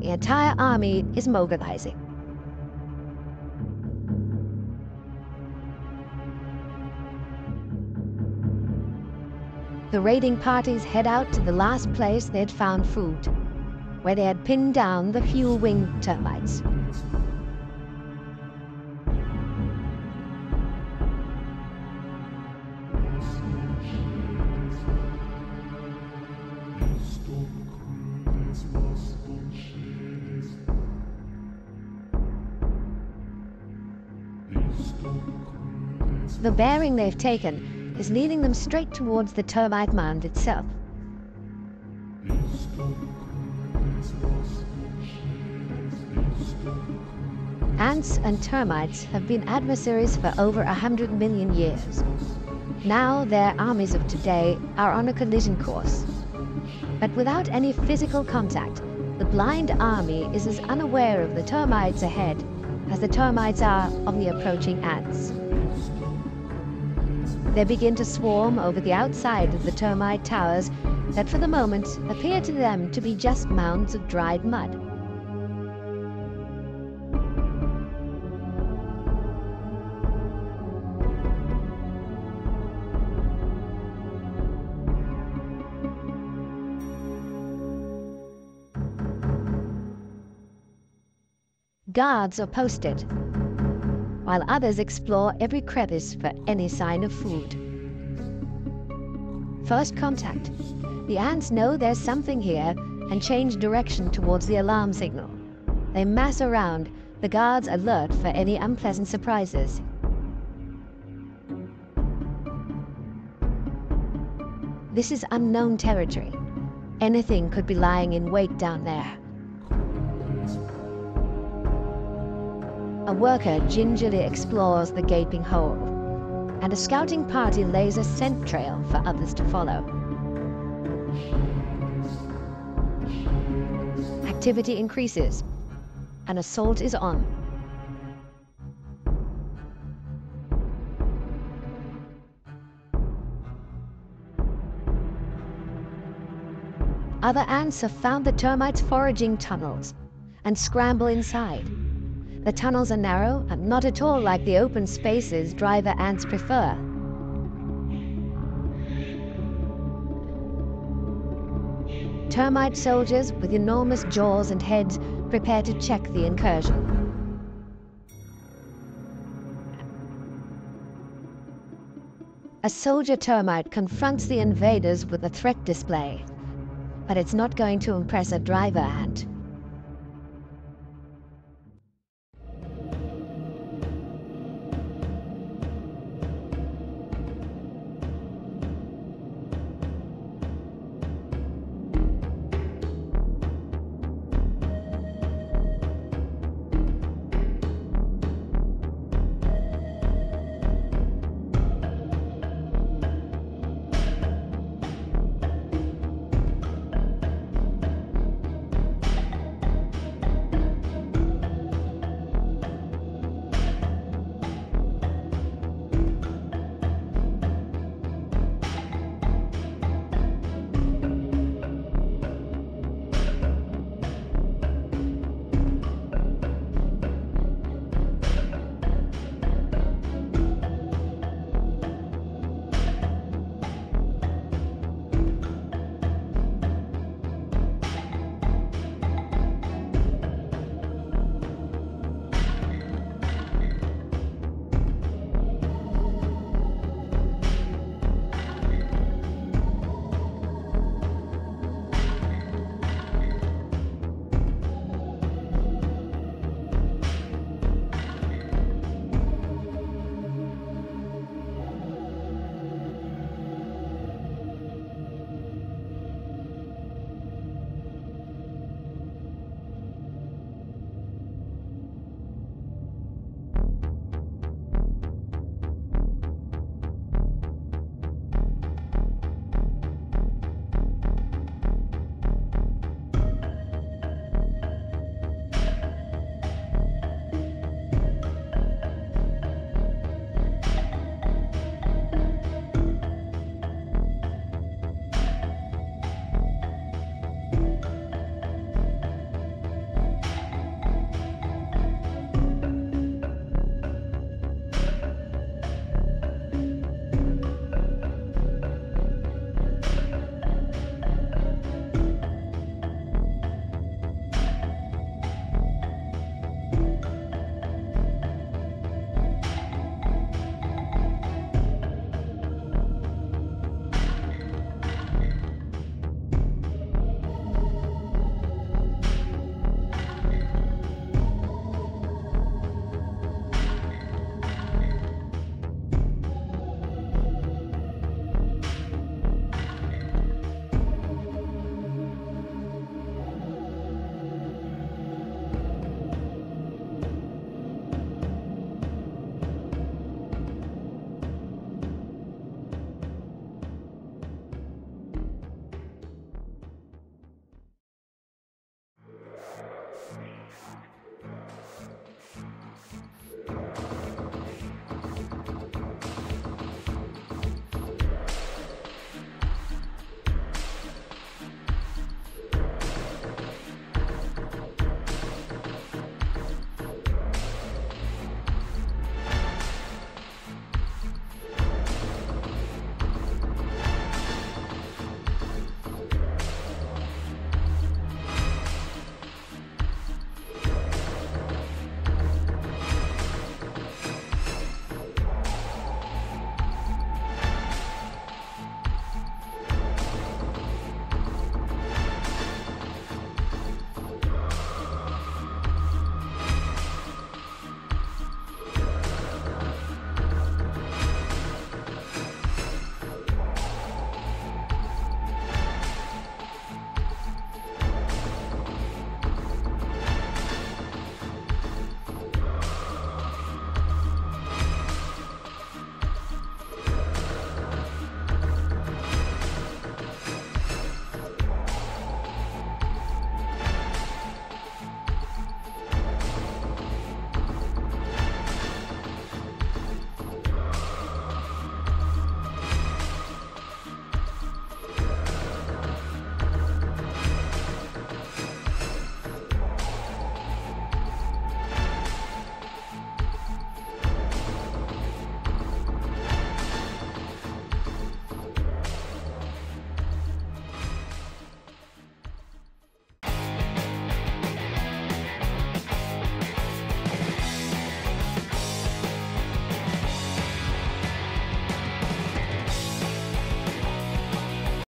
The entire army is mobilizing. The raiding parties head out to the last place they'd found food, where they had pinned down the fuel wing termites. The bearing they've taken is leading them straight towards the termite mound itself. Ants and termites have been adversaries for over a hundred million years. Now their armies of today are on a collision course. But without any physical contact, the blind army is as unaware of the termites ahead as the termites are of the approaching ants. They begin to swarm over the outside of the termite towers that for the moment appear to them to be just mounds of dried mud. Guards are posted, while others explore every crevice for any sign of food. First contact. The ants know there's something here and change direction towards the alarm signal. They mass around, the guards alert for any unpleasant surprises. This is unknown territory. Anything could be lying in wait down there. A worker gingerly explores the gaping hole, and a scouting party lays a scent trail for others to follow. Activity increases. An assault is on. Other ants have found the termites' foraging tunnels and scramble inside. The tunnels are narrow and not at all like the open spaces driver ants prefer. Termite soldiers with enormous jaws and heads prepare to check the incursion. A soldier termite confronts the invaders with a threat display, but it's not going to impress a driver ant.